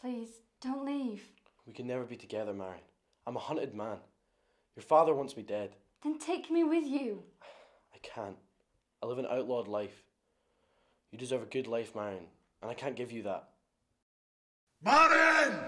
Please, don't leave. We can never be together, Marion. I'm a hunted man. Your father wants me dead. Then take me with you. I can't. I live an outlawed life. You deserve a good life, Marion, and I can't give you that. Marion!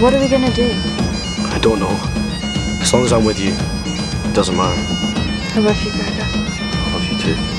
What are we gonna do? I don't know. As long as I'm with you, it doesn't matter. I love you, Gregor. I love you too.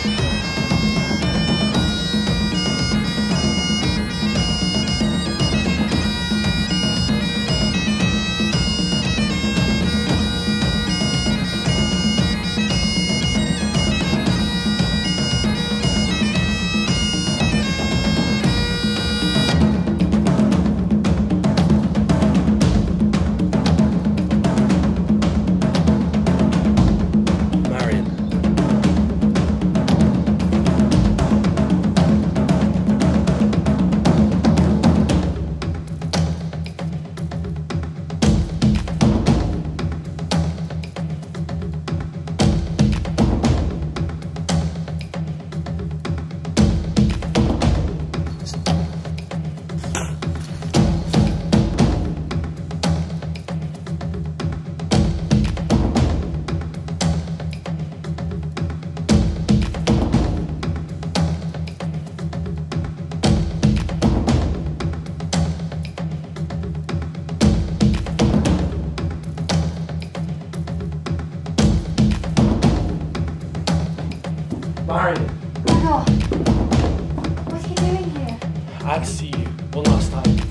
Marion. Michael, what are you doing here? I see you one last time.